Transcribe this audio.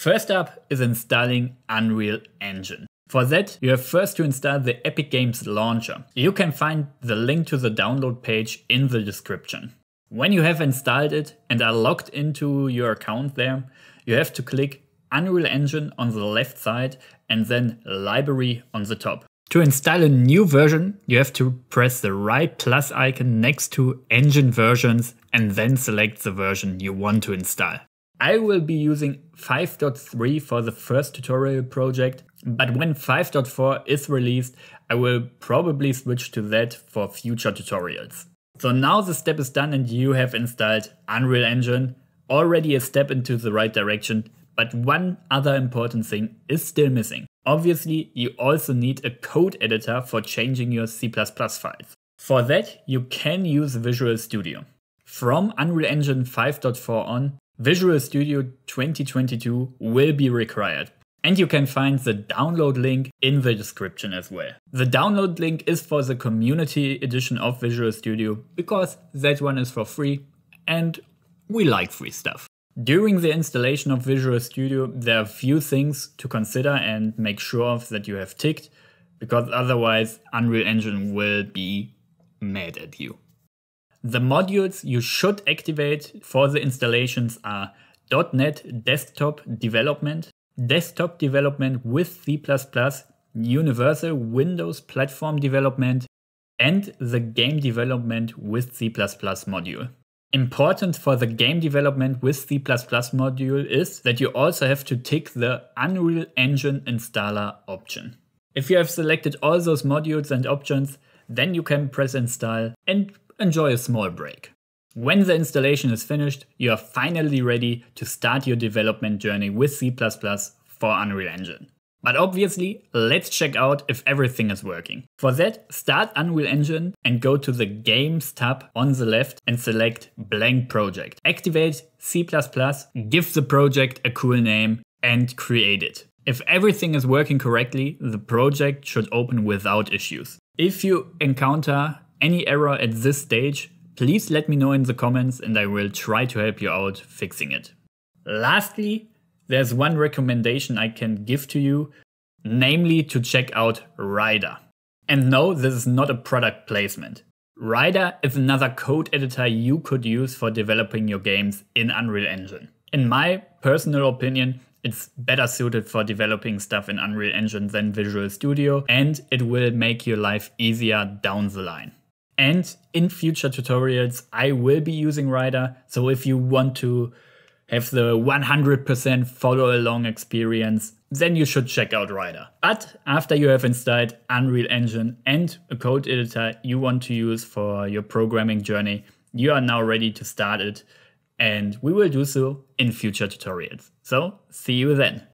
First up is installing Unreal Engine. For that, you have first to install the Epic Games Launcher. You can find the link to the download page in the description. When you have installed it and are logged into your account there, you have to click Unreal Engine on the left side and then Library on the top. To install a new version, you have to press the right plus icon next to Engine Versions and then select the version you want to install. I will be using 5.3 for the first tutorial project, but when 5.4 is released, I will probably switch to that for future tutorials. So now the step is done and you have installed Unreal Engine, already a step into the right direction, but one other important thing is still missing. Obviously, you also need a code editor for changing your C++ files. For that, you can use Visual Studio. From Unreal Engine 5.4 on, Visual Studio 2022 will be required. And you can find the download link in the description as well. The download link is for the community edition of Visual Studio because that one is for free and we like free stuff. During the installation of Visual Studio, there are a few things to consider and make sure of that you have ticked, because otherwise Unreal Engine will be mad at you. The modules you should activate for the installations are .NET Desktop Development, Desktop Development with C++, Universal Windows Platform Development, and the Game Development with C++ module. Important for the game development with C++ module is that you also have to tick the Unreal Engine installer option. If you have selected all those modules and options, then you can press install and enjoy a small break. When the installation is finished, you are finally ready to start your development journey with C++ for Unreal Engine. But obviously, let's check out if everything is working. For that, start Unreal Engine and go to the Games tab on the left and select Blank Project. Activate C++, give the project a cool name and create it. If everything is working correctly, the project should open without issues. If you encounter any error at this stage, please let me know in the comments and I will try to help you out fixing it. Lastly, there's one recommendation I can give to you, namely to check out Rider. And no, this is not a product placement. Rider is another code editor you could use for developing your games in Unreal Engine. In my personal opinion, it's better suited for developing stuff in Unreal Engine than Visual Studio, and it will make your life easier down the line. And in future tutorials, I will be using Rider, so if you want to have the 100% follow along experience, then you should check out Rider. But after you have installed Unreal Engine and a code editor you want to use for your programming journey, you are now ready to start it. And we will do so in future tutorials. So, see you then.